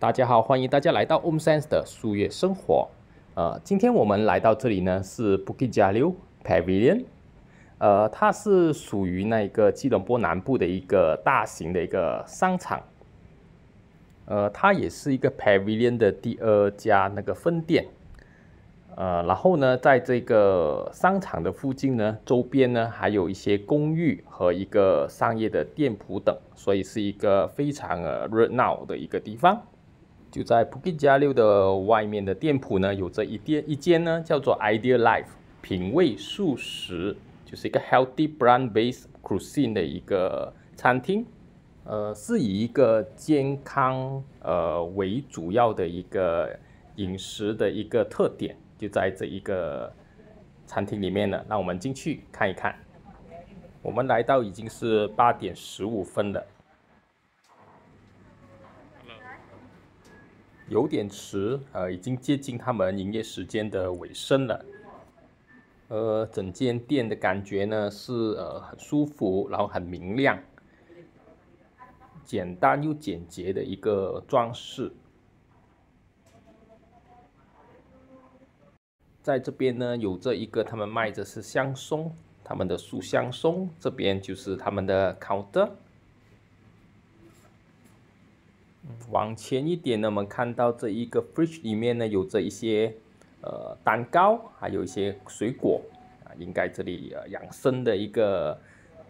大家好，欢迎大家来到 Om Sense 的树叶生活。呃，今天我们来到这里呢，是 Bukit Jalil Pavilion。呃，它是属于那个吉隆坡南部的一个大型的一个商场。呃，它也是一个 Pavilion 的第二家那个分店。呃，然后呢，在这个商场的附近呢，周边呢还有一些公寓和一个商业的店铺等，所以是一个非常呃热闹的一个地方。就在普吉加六的外面的店铺呢，有着一店一间呢，叫做 Idea Life 品味素食，就是一个 Healthy Brand Based Cuisine 的一个餐厅，呃，是以一个健康呃为主要的一个饮食的一个特点，就在这一个餐厅里面呢。那我们进去看一看。我们来到已经是八点十五分了。有点迟，呃，已经接近他们营业时间的尾声了。呃，整间店的感觉呢是呃很舒服，然后很明亮，简单又简洁的一个装饰。在这边呢，有着一个他们卖的是香松，他们的树香松，这边就是他们的 counter。往前一点呢，我们看到这一个 fridge 里面呢，有着一些呃蛋糕，还有一些水果啊，应该这里呃养生的一个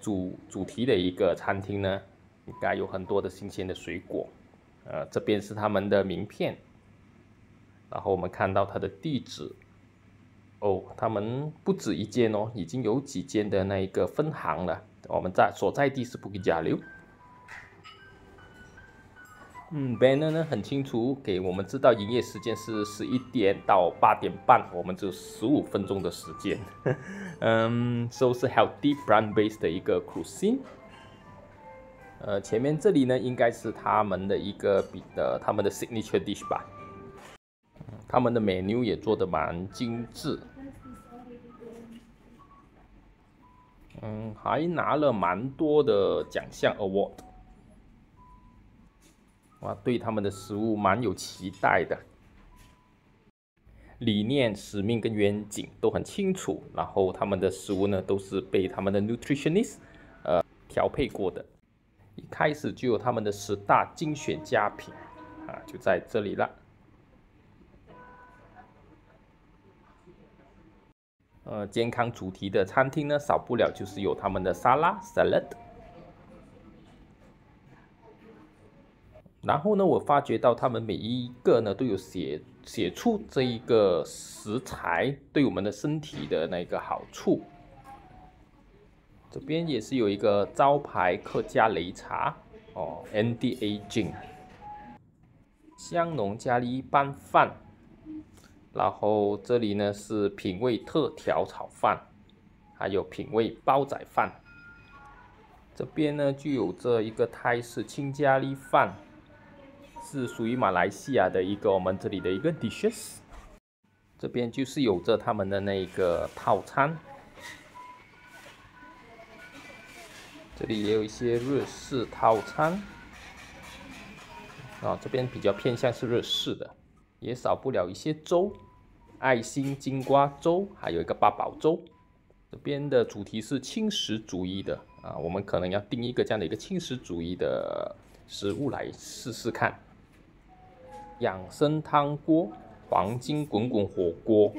主主题的一个餐厅呢，应该有很多的新鲜的水果。呃，这边是他们的名片，然后我们看到他的地址。哦，他们不止一间哦，已经有几间的那一个分行了。我们在所在地是布吉加流。嗯，banner 呢很清楚，给我们知道营业时间是十一点到八点半，我们只有十五分钟的时间。嗯，都是 healthy brand based 的一个 cuisine。呃，前面这里呢应该是他们的一个比的他们的 signature dish 吧。他们的 menu 也做的蛮精致。嗯，还拿了蛮多的奖项 award。哇，对他们的食物蛮有期待的，理念、使命跟远景都很清楚。然后他们的食物呢，都是被他们的 nutritionist 呃调配过的。一开始就有他们的十大精选佳品啊，就在这里了。呃，健康主题的餐厅呢，少不了就是有他们的沙拉 salad。然后呢，我发觉到他们每一个呢都有写写出这一个食材对我们的身体的那个好处。这边也是有一个招牌客家擂茶哦，Anti Aging，香浓咖喱拌饭，然后这里呢是品味特调炒饭，还有品味煲仔饭。这边呢就有这一个泰式青咖喱饭。是属于马来西亚的一个我们这里的一个 dishes，这边就是有着他们的那个套餐，这里也有一些日式套餐，啊，这边比较偏向是日式的，也少不了一些粥，爱心金瓜粥，还有一个八宝粥，这边的主题是轻食主义的啊，我们可能要订一个这样的一个轻食主义的食物来试试看。养生汤锅，黄金滚滚火锅，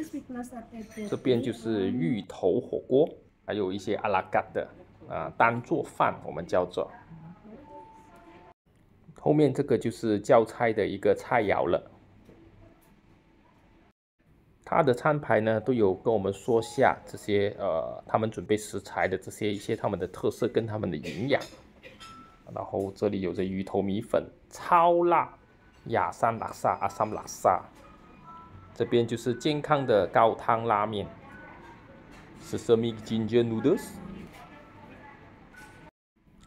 这边就是芋头火锅，还有一些阿拉嘎的啊单做饭，我们叫做。后面这个就是教菜的一个菜肴了，他的餐牌呢都有跟我们说下这些呃他们准备食材的这些一些他们的特色跟他们的营养，然后这里有着鱼头米粉，超辣。雅山拉萨，阿三拉萨，这边就是健康的高汤拉面，Sesame Ginger Noodles，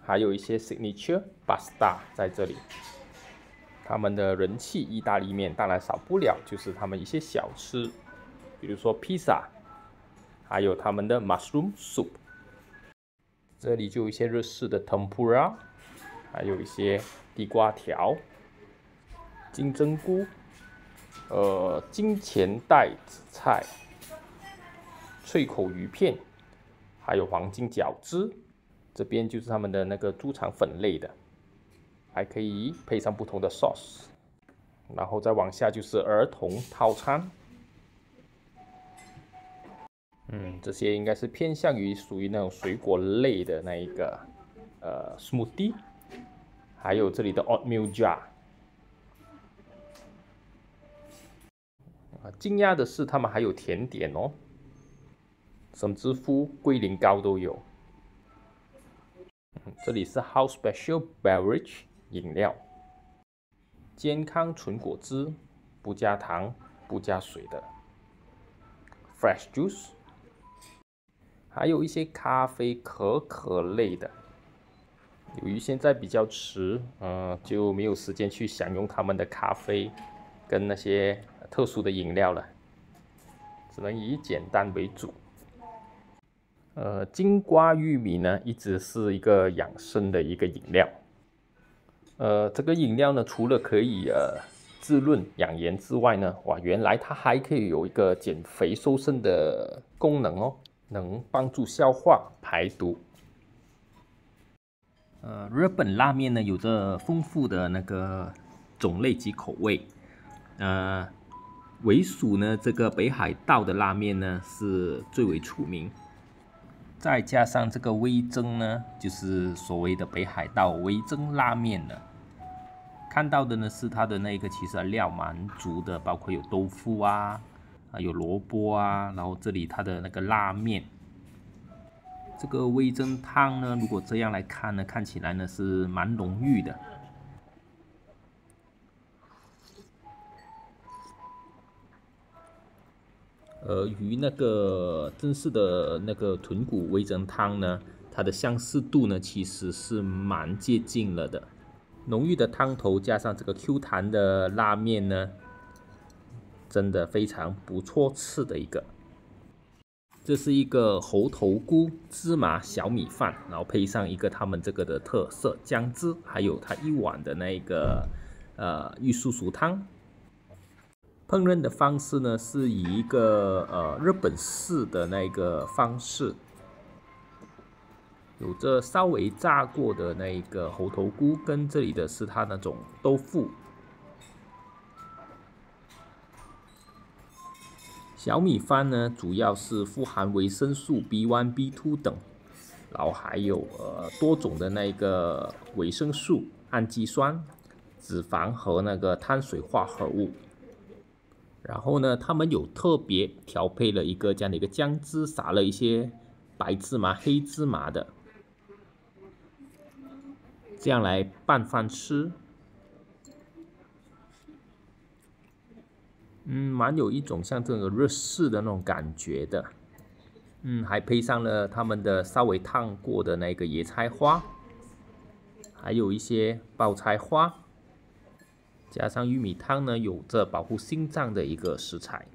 还有一些 Signature Pasta 在这里。他们的人气意大利面当然少不了，就是他们一些小吃，比如说披萨，还有他们的 Mushroom Soup。这里就有一些日式的 Tempura，还有一些地瓜条。金针菇，呃，金钱带紫菜，脆口鱼片，还有黄金饺子。这边就是他们的那个猪肠粉类的，还可以配上不同的 sauce。然后再往下就是儿童套餐。嗯，这些应该是偏向于属于那种水果类的那一个，呃，smoothie，还有这里的 oatmeal jar。啊，惊讶的是他们还有甜点哦，什之夫龟苓膏都有。这里是 House Special Beverage 饮料，健康纯果汁，不加糖，不加水的 Fresh Juice。还有一些咖啡可可类的，由于现在比较迟，嗯，就没有时间去享用他们的咖啡跟那些特殊的饮料了，只能以简单为主。呃，金瓜玉米呢，一直是一个养生的一个饮料。呃，这个饮料呢，除了可以呃滋润养颜之外呢，哇，原来它还可以有一个减肥瘦身的功能哦。能帮助消化排毒。呃，日本拉面呢有着丰富的那个种类及口味，呃，为属呢这个北海道的拉面呢是最为出名，再加上这个味增呢，就是所谓的北海道味增拉面了。看到的呢是它的那个其实料蛮足的，包括有豆腐啊。啊，有萝卜啊，然后这里它的那个拉面，这个味增汤呢，如果这样来看呢，看起来呢是蛮浓郁的。呃，与那个正式的那个豚骨味增汤呢，它的相似度呢其实是蛮接近了的。浓郁的汤头加上这个 Q 弹的拉面呢。真的非常不错吃的一个，这是一个猴头菇芝麻小米饭，然后配上一个他们这个的特色姜汁，还有它一碗的那个呃玉蜀黍汤。烹饪的方式呢是以一个呃日本式的那个方式，有着稍微炸过的那一个猴头菇，跟这里的是它那种豆腐。小米饭呢，主要是富含维生素 B1、B2 等，然后还有呃多种的那个维生素、氨基酸、脂肪和那个碳水化合物。然后呢，他们有特别调配了一个这样的一个姜汁，撒了一些白芝麻、黑芝麻的，这样来拌饭吃。嗯，蛮有一种像这个日式的那种感觉的，嗯，还配上了他们的稍微烫过的那个野菜花，还有一些爆菜花，加上玉米汤呢，有着保护心脏的一个食材，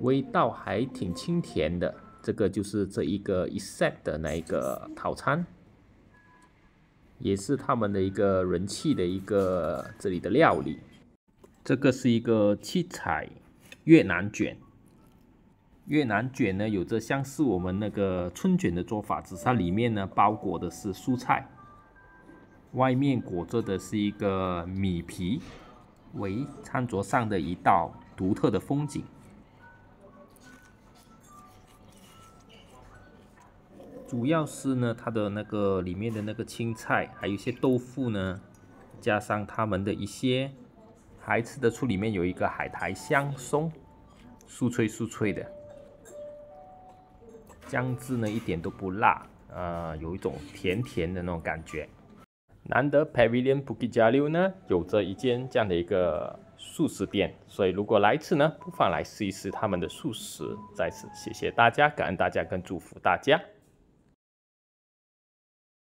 味道还挺清甜的。这个就是这一个一 set 的那一个套餐。也是他们的一个人气的一个这里的料理，这个是一个七彩越南卷。越南卷呢，有着相似我们那个春卷的做法，只是它里面呢包裹的是蔬菜，外面裹着的是一个米皮，为餐桌上的一道独特的风景。主要是呢，它的那个里面的那个青菜，还有一些豆腐呢，加上他们的一些，还吃得出里面有一个海苔香松，酥脆酥脆的。姜汁呢一点都不辣，呃，有一种甜甜的那种感觉。难得 Pavilion Bukit Jalil 呢有着一间这样的一个素食店，所以如果来此呢，不妨来试一试他们的素食。再次谢谢大家，感恩大家，跟祝福大家。